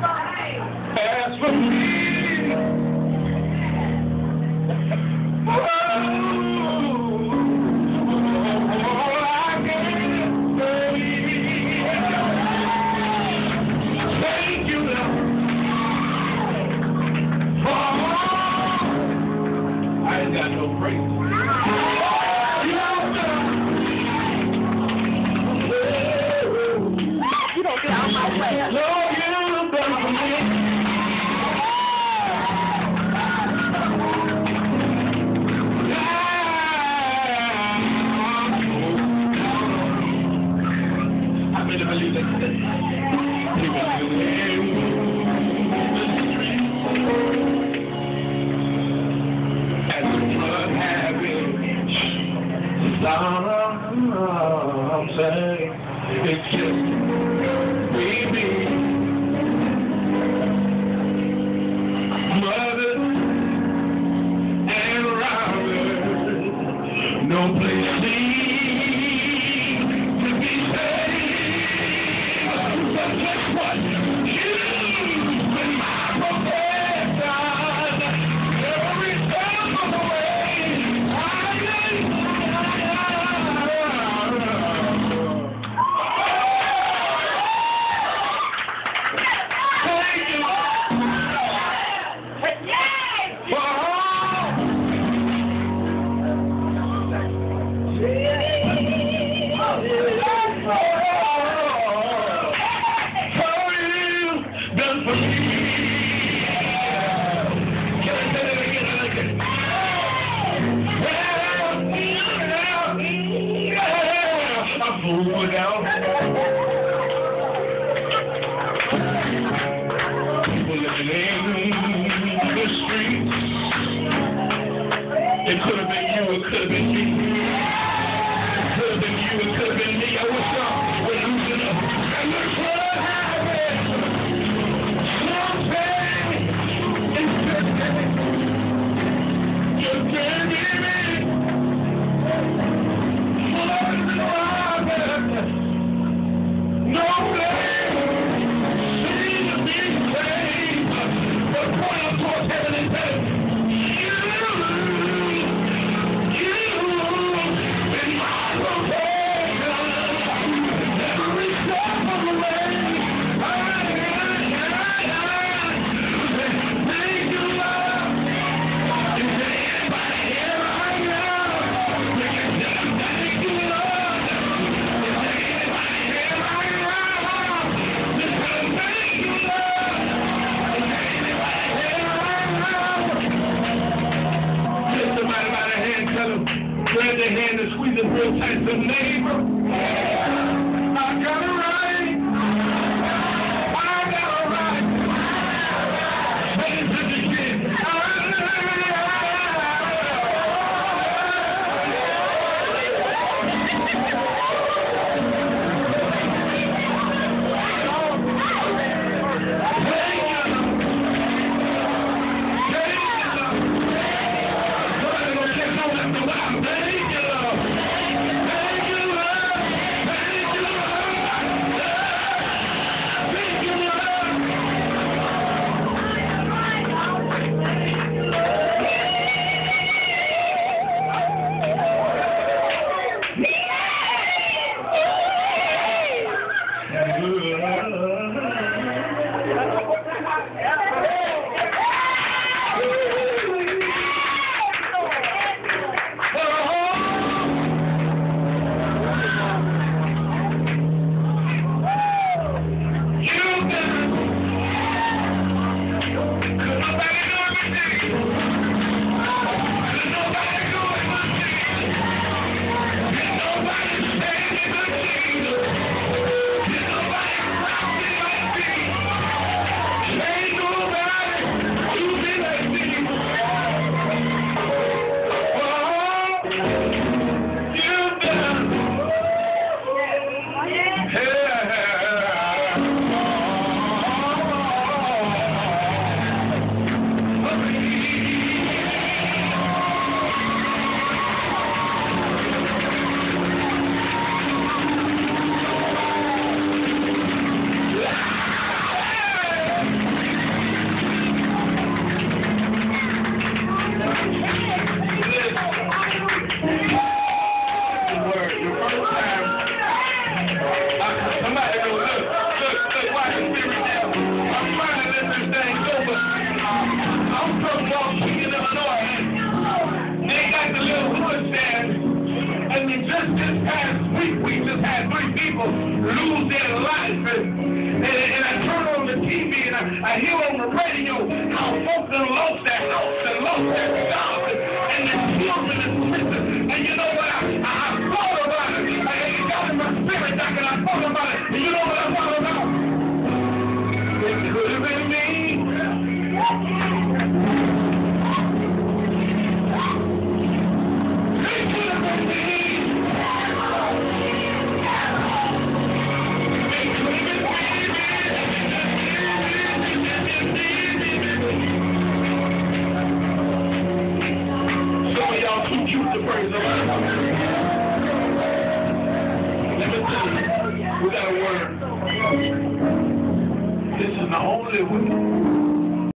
As for me. something. It's just baby. Mother and Robert, no place. It could have been you, it could have been me. It could have been you, it could have been me. I wish losing. And You're. the real tight a neighbor. Lose their life. And, and, and I turn on the TV and I, I hear on the radio how folks have lost their house and lost their job and their children is missing. And you know what? I, I, I thought about it. I, it got in my spirit and I thought about it. And you know what I thought about? It could have been me. It could have been me. Praise the tell you, we got a word. This is the only way